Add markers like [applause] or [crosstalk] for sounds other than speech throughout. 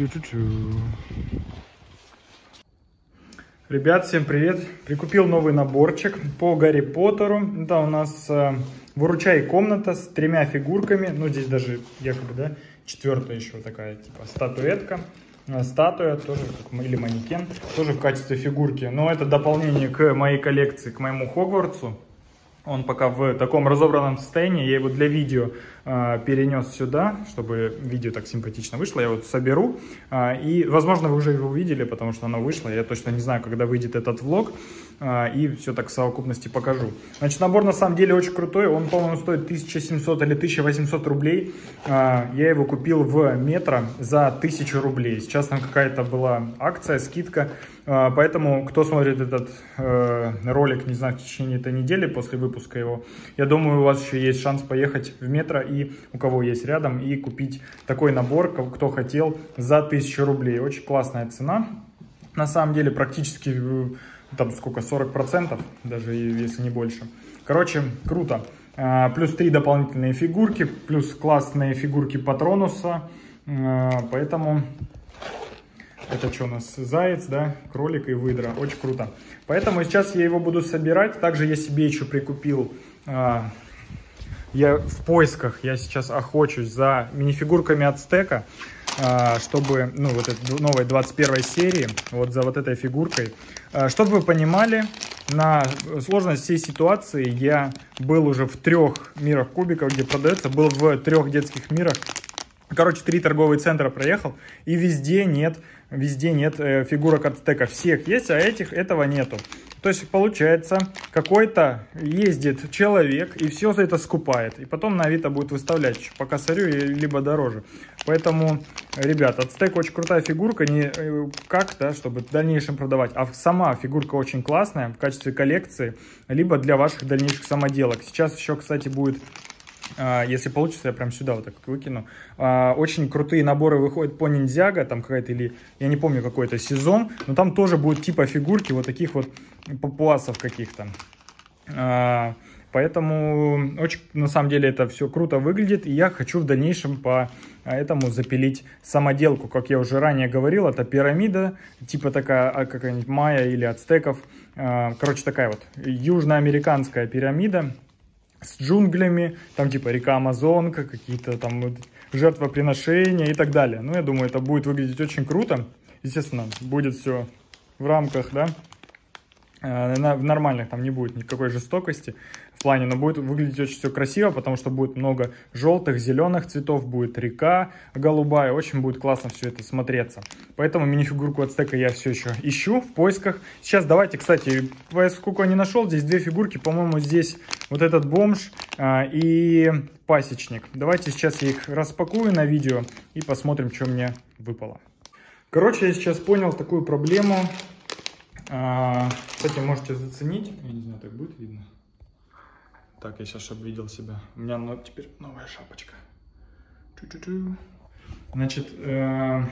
Тю-тю-тю. Ребят, всем привет! Прикупил новый наборчик по Гарри Поттеру. Это у нас э, выручай комната с тремя фигурками. Ну, здесь даже якобы, да, четвертая еще такая, типа, статуэтка. Э, статуя тоже, или манекен, тоже в качестве фигурки. Но это дополнение к моей коллекции, к моему Хогвартсу. Он пока в таком разобранном состоянии. Я его для видео перенес сюда, чтобы видео так симпатично вышло. Я вот соберу. Э, и, возможно, вы уже его увидели, потому что оно вышло. Я точно не знаю, когда выйдет этот влог. Э, и все так в совокупности покажу. Значит, набор на самом деле очень крутой. Он, по-моему, стоит 1700 или 1800 рублей. Я его купил в метро за 1000 рублей. Сейчас там какая-то была акция, скидка. Поэтому, кто смотрит этот э, ролик, не знаю, в течение этой недели после выпуска его. Я думаю, у вас еще есть шанс поехать в метро и у кого есть рядом и купить такой набор, кто хотел, за 1000 рублей. Очень классная цена. На самом деле практически э, там сколько, 40%, даже если не больше. Короче, круто. А, плюс три дополнительные фигурки, плюс классные фигурки Патронуса. А, поэтому это что у нас? Заяц, да? Кролик и выдра. Очень круто. Поэтому сейчас я его буду собирать. Также я себе еще прикупил... Я в поисках, я сейчас охочусь за минифигурками от стека, а, чтобы, ну, вот этой новой 21 серии, вот за вот этой фигуркой. А, чтобы вы понимали, на сложность всей ситуации я был уже в трех мирах кубиков, где продается, был в трех детских мирах. Короче, три торговые центра проехал, и везде нет везде нет э, фигурок от стека. Всех есть, а этих этого нету. То есть получается, какой-то ездит человек и все это скупает. И потом на Авито будет выставлять по косарю, либо дороже. Поэтому, ребят, стека очень крутая фигурка. Не э, как, да, чтобы в дальнейшем продавать. А сама фигурка очень классная в качестве коллекции. Либо для ваших дальнейших самоделок. Сейчас еще, кстати, будет если получится, я прям сюда вот так выкину. А, очень крутые наборы выходят по ниндзяго, там какая-то или, я не помню, какой то сезон, но там тоже будет типа фигурки вот таких вот папуасов каких-то. А, поэтому очень, на самом деле, это все круто выглядит, и я хочу в дальнейшем по этому запилить самоделку. Как я уже ранее говорил, это пирамида, типа такая какая-нибудь майя или ацтеков. Короче, такая вот южноамериканская пирамида с джунглями, там типа река Амазонка, какие-то там вот жертвоприношения и так далее. Ну, я думаю, это будет выглядеть очень круто. Естественно, будет все в рамках, да, в нормальных, там не будет никакой жестокости в плане, но будет выглядеть очень все красиво, потому что будет много желтых, зеленых цветов, будет река голубая, очень будет классно все это смотреться. Поэтому мини-фигурку стека я все еще ищу в поисках. Сейчас давайте, кстати, сколько не нашел, здесь две фигурки, по-моему, здесь вот этот бомж а, и пасечник. Давайте сейчас я их распакую на видео и посмотрим, что мне выпало. Короче, я сейчас понял такую проблему. А, кстати, можете заценить. Я не знаю, так будет видно. Так, я сейчас, чтобы видел себя. У меня теперь новая шапочка. Чу -чу -чу. Значит, э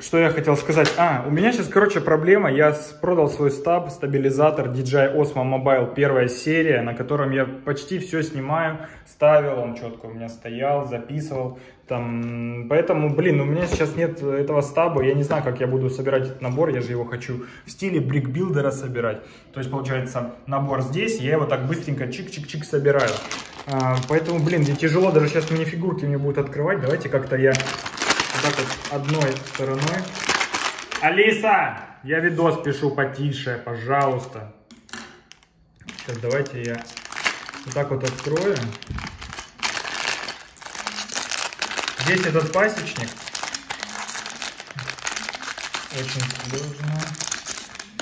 что я хотел сказать? А, у меня сейчас, короче, проблема. Я продал свой стаб, стабилизатор DJI Osmo Mobile первая серия, на котором я почти все снимаю, ставил, он четко у меня стоял, записывал. Там, поэтому, блин, у меня сейчас нет этого стаба, я не знаю, как я буду собирать этот набор, я же его хочу в стиле брикбилдера собирать. То есть, получается, набор здесь, я его так быстренько чик-чик-чик собираю. А, поэтому, блин, мне тяжело даже сейчас мини-фигурки мне будут открывать. Давайте как-то я так вот одной стороной. Алиса, я видос пишу потише, пожалуйста. Сейчас давайте я вот так вот открою. Здесь этот пасечник. Очень сложно.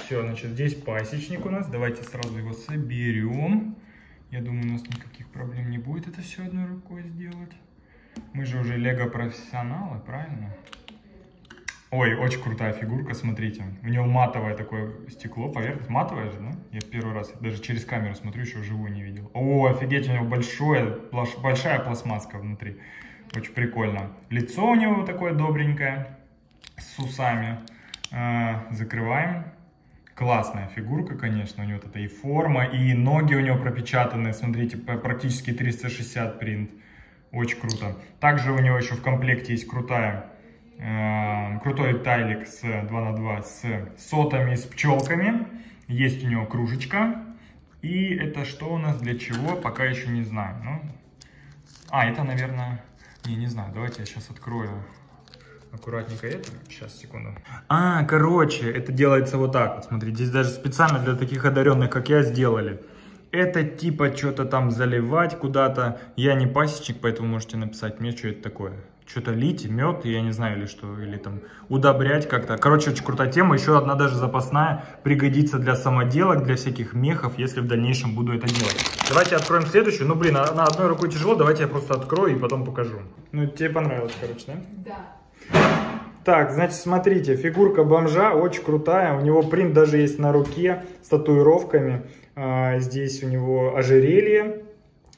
Все, значит, здесь пасечник у нас. Давайте сразу его соберем. Я думаю, у нас никаких проблем не будет это все одной рукой сделать. Мы же уже лего-профессионалы, правильно? Ой, очень крутая фигурка, смотрите. У него матовое такое стекло, поверхность. Матовое же, да? Я в первый раз даже через камеру смотрю, еще вживую не видел. О, офигеть, у него большое, большая пластмасска внутри. Очень прикольно. Лицо у него такое добренькое, с усами. Э, закрываем. Классная фигурка, конечно. У него вот это и форма, и ноги у него пропечатанные. Смотрите, практически 360 принт. Очень круто. Также у него еще в комплекте есть крутая, крутой тайлик с 2 на 2 с сотами, с пчелками. Есть у него кружечка. И это что у нас, для чего, пока еще не знаю. Ну, а, это, наверное... Не, не знаю, давайте я сейчас открою аккуратненько это. Сейчас, секунду. А, короче, это делается вот так вот. Смотри, здесь даже специально для таких одаренных, как я, сделали. Это типа что-то там заливать куда-то. Я не пасечник, поэтому можете написать мне, что это такое. Что-то лить, мед, я не знаю, или что, или там удобрять как-то. Короче, очень крутая тема. Еще одна даже запасная пригодится для самоделок, для всяких мехов, если в дальнейшем буду это делать. Давайте откроем следующую. Ну, блин, на, на одной рукой тяжело, давайте я просто открою и потом покажу. Ну, тебе понравилось, короче, да? Да. Так, значит, смотрите, фигурка бомжа очень крутая. У него принт даже есть на руке с татуировками. А, здесь у него ожерелье, а,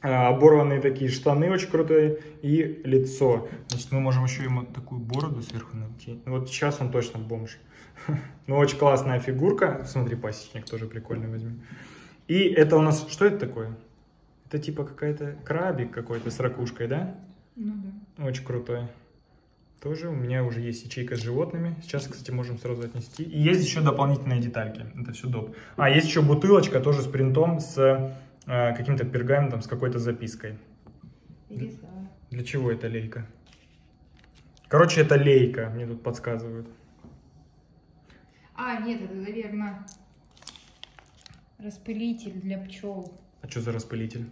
оборванные такие штаны очень крутые и лицо. Значит, мы можем еще ему такую бороду сверху найти. Вот сейчас он точно бомж. [laughs] Ну, очень классная фигурка. Смотри, пасечник тоже прикольный возьми. И это у нас, что это такое? Это типа какая-то крабик какой-то с ракушкой, да? Ну да. Очень крутой. Тоже у меня уже есть ячейка с животными. Сейчас, кстати, можем сразу отнести. И есть еще дополнительные детальки. Это все доп. А, есть еще бутылочка тоже с принтом, с э, каким-то пергаментом, с какой-то запиской. Перестала. Для чего это лейка? Короче, это лейка, мне тут подсказывают. А, нет, это, наверное, распылитель для пчел. А что за распылитель?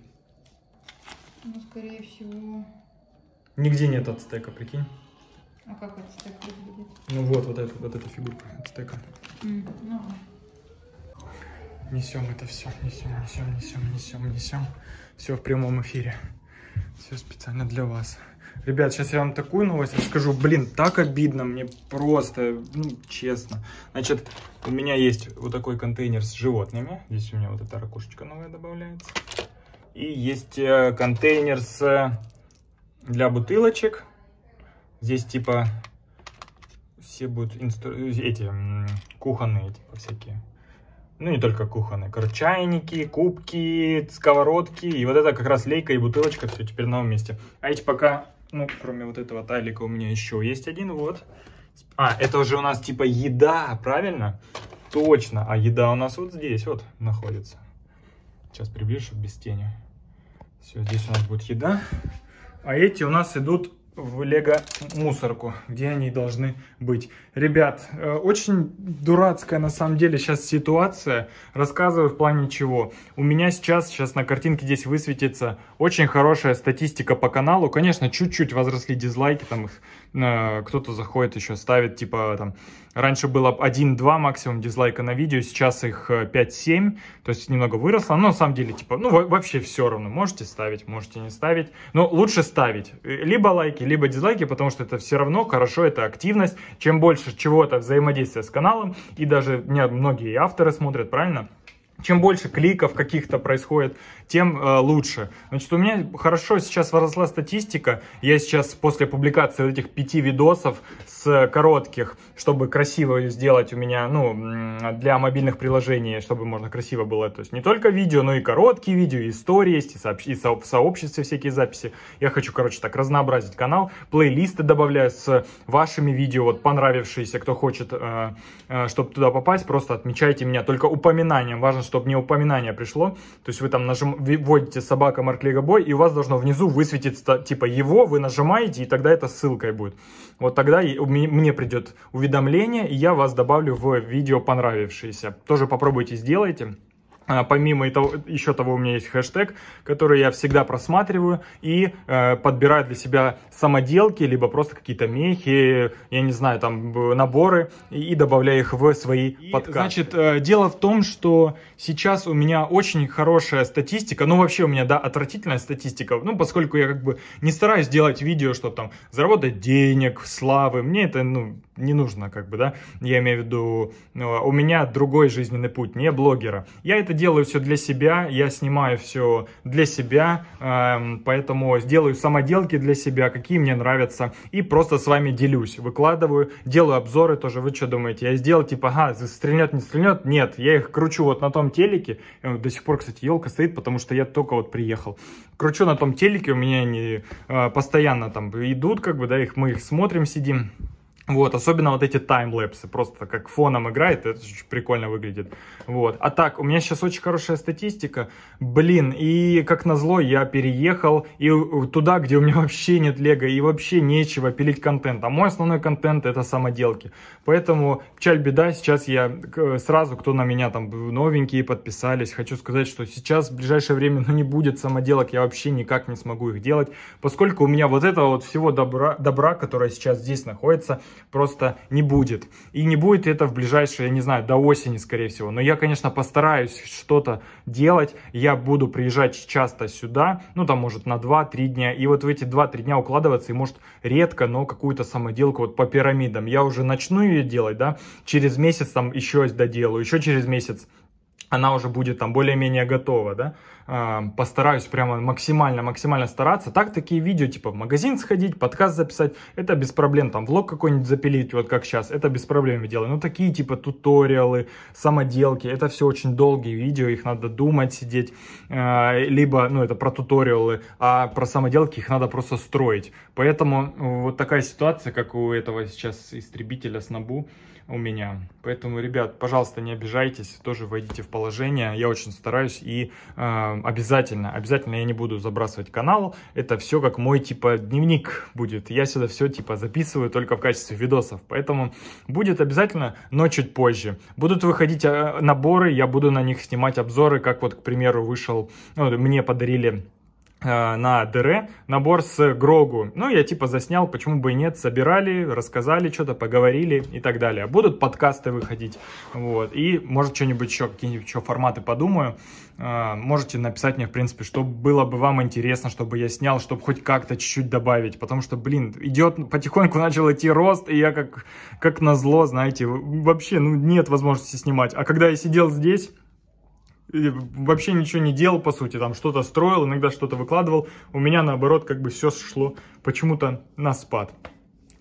Ну, скорее всего. Нигде нет ацтека, прикинь. А как так выглядит? Ну вот, вот эта, вот эта фигурка ацтека. М, Ну, Несем это все, несем, несем, несем, несем, несем. Все в прямом эфире. Все специально для вас. Ребят, сейчас я вам такую новость расскажу. Блин, так обидно мне просто, ну, честно. Значит, у меня есть вот такой контейнер с животными. Здесь у меня вот эта ракушечка новая добавляется. И есть э, контейнер с для бутылочек. Здесь типа все будут инстру... эти кухонные типа всякие. Ну, не только кухонные. Короче, чайники, кубки, сковородки. И вот это как раз лейка и бутылочка. Все теперь на новом месте. А эти пока, ну, кроме вот этого тайлика, у меня еще есть один. Вот. А, это уже у нас типа еда, правильно? Точно. А еда у нас вот здесь вот находится. Сейчас приближу, чтобы без тени. Все, здесь у нас будет еда. А эти у нас идут в лего мусорку, где они должны быть. Ребят, э, очень дурацкая на самом деле сейчас ситуация. Рассказываю в плане чего. У меня сейчас, сейчас на картинке здесь высветится очень хорошая статистика по каналу. Конечно, чуть-чуть возросли дизлайки, там их э, кто-то заходит еще ставит, типа там, раньше было 1-2 максимум дизлайка на видео, сейчас их э, 5-7, то есть немного выросло, но на самом деле, типа, ну во- вообще все равно, можете ставить, можете не ставить, но лучше ставить, Э, либо лайки, либо дизлайки, потому что это все равно хорошо, это активность, чем больше чего-то взаимодействия с каналом, и даже меня многие авторы смотрят, правильно? Чем больше кликов каких-то происходит, тем э, лучше. Значит, у меня хорошо сейчас возросла статистика. Я сейчас после публикации этих пяти видосов с коротких, чтобы красиво сделать у меня, ну, для мобильных приложений, чтобы можно красиво было. То есть не только видео, но и короткие видео, и истории есть, и, сообщ- и со- в сообществе всякие записи. Я хочу, короче, так разнообразить канал. Плейлисты добавляю с вашими видео, вот понравившиеся, кто хочет, э, э, чтобы туда попасть, просто отмечайте меня только упоминанием. Важно, чтобы мне упоминание пришло. То есть вы там нажим, вводите собака Марклега Бой, и у вас должно внизу высветиться типа его, вы нажимаете, и тогда это ссылкой будет. Вот тогда мне придет уведомление, и я вас добавлю в видео понравившиеся. Тоже попробуйте, сделайте. А, Помимо этого, еще того, у меня есть хэштег, который я всегда просматриваю и э, подбираю для себя самоделки, либо просто какие-то мехи, я не знаю, там наборы, и, и добавляю их в свои подкасты. Значит, э, дело в том, что сейчас у меня очень хорошая статистика, ну вообще у меня, да, отвратительная статистика, ну поскольку я как бы не стараюсь делать видео, чтобы там заработать денег, славы, мне это, ну, не нужно, как бы, да, я имею в виду, ну, у меня другой жизненный путь, не блогера. Я это делаю все для себя, я снимаю все для себя, эм, поэтому сделаю самоделки для себя, какие мне нравятся, и просто с вами делюсь, выкладываю, делаю обзоры тоже. Вы что думаете? Я сделал типа, ага, стрельнет, не стрельнет? Нет, я их кручу вот на том телеке. До сих пор, кстати, елка стоит, потому что я только вот приехал. Кручу на том телеке, у меня они э, постоянно там идут, как бы, да, их мы их смотрим, сидим. Вот, особенно вот эти таймлэпсы, просто как фоном играет, это очень прикольно выглядит. Вот, а так, у меня сейчас очень хорошая статистика, блин, и как назло я переехал и туда, где у меня [laughs] вообще нет лего и вообще нечего пилить контент, а мой основной контент это самоделки. Поэтому, печаль беда, сейчас я сразу, кто на меня там новенькие подписались, хочу сказать, что сейчас в ближайшее время ну, не будет самоделок, я вообще никак не смогу их делать, поскольку у меня вот этого вот всего добра, добра которое сейчас здесь находится, просто не будет. И не будет это в ближайшие, я не знаю, до осени, скорее всего. Но я, конечно, постараюсь что-то делать. Я буду приезжать часто сюда, ну, там, может, на 2-3 дня. И вот в эти 2-3 дня укладываться, и, может, редко, но какую-то самоделку вот по пирамидам. Я уже начну ее делать, да, через месяц там еще доделаю, еще через месяц она уже будет там более-менее готова, да, постараюсь прямо максимально-максимально стараться. Так, такие видео, типа в магазин сходить, подкаст записать, это без проблем, там влог какой-нибудь запилить, вот как сейчас, это без проблем делаю. Но такие типа туториалы, самоделки, это все очень долгие видео, их надо думать, сидеть, а, либо, ну, это про туториалы, а про самоделки их надо просто строить. Поэтому вот такая ситуация, как у этого сейчас истребителя с Набу, у меня. Поэтому, ребят, пожалуйста, не обижайтесь, тоже войдите в положение. Я очень стараюсь и э, обязательно, обязательно я не буду забрасывать канал. Это все как мой типа дневник будет. Я сюда все типа записываю только в качестве видосов. Поэтому будет обязательно, но чуть позже. Будут выходить э, наборы, я буду на них снимать обзоры, как вот, к примеру, вышел, ну, мне подарили на ДР набор с Грогу. Ну, я типа заснял, почему бы и нет, собирали, рассказали что-то, поговорили и так далее. Будут подкасты выходить, вот, и может что-нибудь еще, какие-нибудь еще форматы подумаю. Э, можете написать мне, в принципе, что было бы вам интересно, чтобы я снял, чтобы хоть как-то чуть-чуть добавить, потому что, блин, идет, потихоньку начал идти рост, и я как, как назло, знаете, вообще, ну, нет возможности снимать. А когда я сидел здесь вообще ничего не делал, по сути, там что-то строил, иногда что-то выкладывал. У меня, наоборот, как бы все шло почему-то на спад.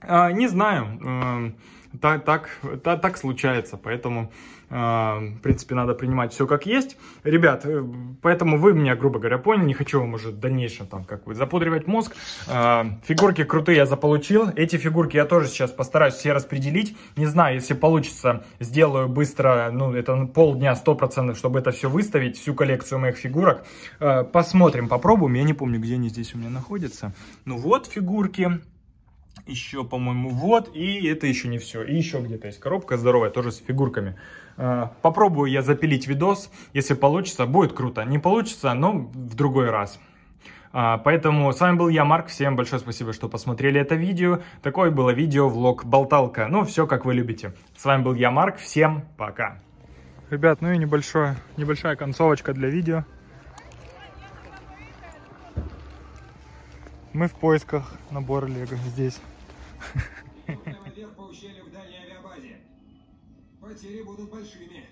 А, не знаю, э, так, так, так, так случается, поэтому а, в принципе, надо принимать все как есть. Ребят, э, поэтому вы меня, грубо говоря, поняли. Не хочу вам уже в дальнейшем там как бы запудривать мозг. А, фигурки крутые я заполучил. Эти фигурки я тоже сейчас постараюсь все распределить. Не знаю, если получится, сделаю быстро, ну, это полдня, сто процентов, чтобы это все выставить, всю коллекцию моих фигурок. Посмотрим, попробуем. Я не помню, где они здесь у меня находятся. Ну вот фигурки еще, по-моему, вот, и это еще не все. И еще где-то есть коробка здоровая, тоже с фигурками. А, попробую я запилить видос, если получится, будет круто. Не получится, но в другой раз. А, поэтому с вами был я, Марк. Всем большое спасибо, что посмотрели это видео. Такое было видео, влог, болталка. Ну, все как вы любите. С вами был я, Марк. Всем пока. Ребят, ну и небольшое, небольшая концовочка для видео. Мы в поисках набора Лего здесь. Потери будут большими.